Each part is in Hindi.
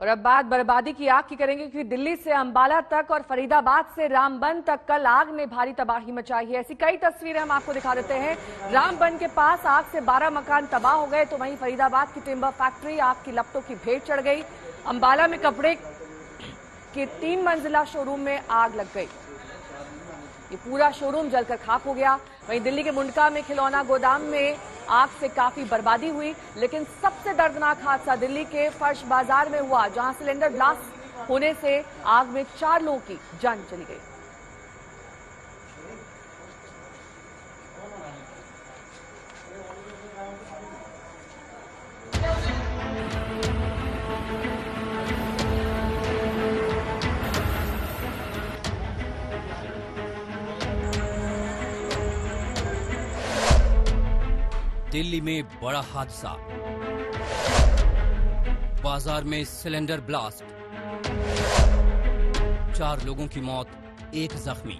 और अब बात बर्बादी की आग की करेंगे, क्योंकि दिल्ली से अंबाला तक और फरीदाबाद से रामबन तक कल आग ने भारी तबाही मचाई है। ऐसी कई तस्वीरें हम आपको दिखा देते हैं। रामबन के पास आग से 12 मकान तबाह हो गए तो वहीं फरीदाबाद की टिम्बर फैक्ट्री आग की लपटों की भेंट चढ़ गई। अंबाला में कपड़े के तीन मंजिला शोरूम में आग लग गई। ये पूरा शोरूम जलकर खाक हो गया। वहीं दिल्ली के मुंडका में खिलौना गोदाम में आग से काफ़ी बर्बादी हुई, लेकिन सबसे दर्दनाक हादसा दिल्ली के फर्श बाज़ार में हुआ, जहाँ सिलेंडर ब्लास्ट होने से आग में चार लोगों की जान चली गई। दिल्ली में बड़ा हादसा। बाज़ार में सिलेंडर ब्लास्ट। चार लोगों की मौत, एक जख्मी।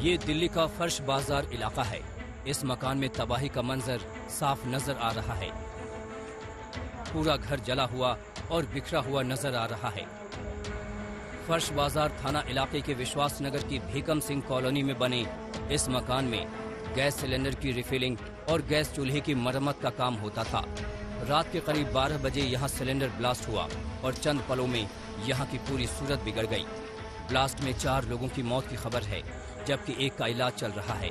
ये दिल्ली का फर्श बाज़ार इलाका है। इस मकान में तबाही का मंजर साफ़ नज़र आ रहा है। पूरा घर जला हुआ और बिखरा हुआ नज़र आ रहा है। फर्श बाज़ार थाना इलाके के विश्वास नगर की भीकम सिंह कॉलोनी में बने इस मकान में गैस सिलेंडर की रिफिलिंग और गैस चूल्हे की मरम्मत का काम होता था। रात के करीब 12 बजे यहाँ सिलेंडर ब्लास्ट हुआ और चंद पलों में यहाँ की पूरी सूरत बिगड़ गई। ब्लास्ट में चार लोगों की मौत की खबर है, जबकि एक का इलाज चल रहा है।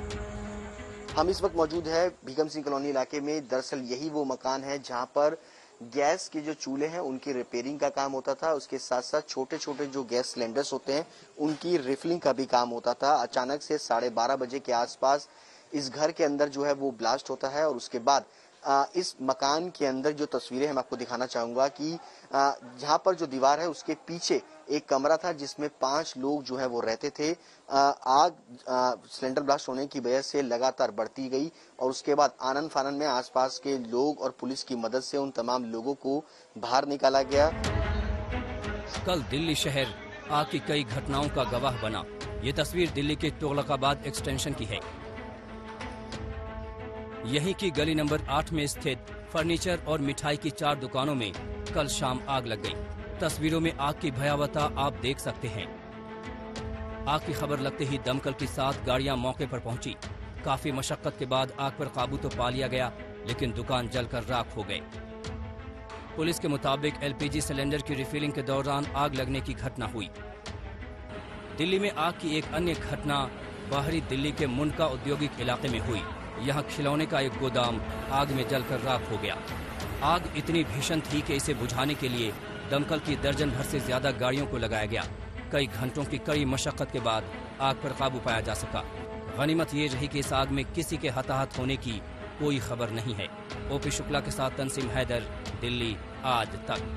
हम इस वक्त मौजूद है भीगम सिंह कॉलोनी इलाके में। दरअसल यही वो मकान है जहाँ पर गैस के जो चूल्हे हैं, उनकी रिपेयरिंग का काम होता था। उसके साथ साथ छोटे छोटे जो गैस सिलेंडर्स होते हैं, उनकी रिफिलिंग का भी काम होता था। अचानक से साढ़े बारह बजे के आसपास इस घर के अंदर जो है वो ब्लास्ट होता है और उसके बाद इस मकान के अंदर जो तस्वीरें हम आपको दिखाना चाहूँगा कि जहाँ पर जो दीवार है, उसके पीछे एक कमरा था जिसमें पाँच लोग जो है वो रहते थे। आग सिलेंडर ब्लास्ट होने की वजह से लगातार बढ़ती गई और उसके बाद आनंद फानन में आसपास के लोग और पुलिस की मदद से उन तमाम लोगों को बाहर निकाला गया। कल दिल्ली शहर आग की कई घटनाओं का गवाह बना। ये तस्वीर दिल्ली के तुगलकाबाद एक्सटेंशन की है। यहीं की गली नंबर आठ में स्थित फर्नीचर और मिठाई की चार दुकानों में कल शाम आग लग गई। तस्वीरों में आग की भयावहता आप देख सकते हैं। आग की खबर लगते ही दमकल की सात गाड़ियाँ मौके पर पहुँची। काफ़ी मशक्कत के बाद आग पर काबू तो पा लिया गया, लेकिन दुकान जलकर राख हो गए पुलिस के मुताबिक एलपीजी सिलेंडर की रिफिलिंग के दौरान आग लगने की घटना हुई। दिल्ली में आग की एक अन्य घटना बाहरी दिल्ली के मुंडका औद्योगिक इलाके में हुई। यहाँ खिलौने का एक गोदाम आग में जलकर राख हो गया। आग इतनी भीषण थी कि इसे बुझाने के लिए दमकल की दर्जन भर से ज़्यादा गाड़ियों को लगाया गया। कई घंटों की कड़ी मशक्कत के बाद आग पर काबू पाया जा सका। गनीमत ये रही कि इस आग में किसी के हताहत होने की कोई खबर नहीं है। ओपी शुक्ला के साथ तंसीम हैदर, दिल्ली, आज तक।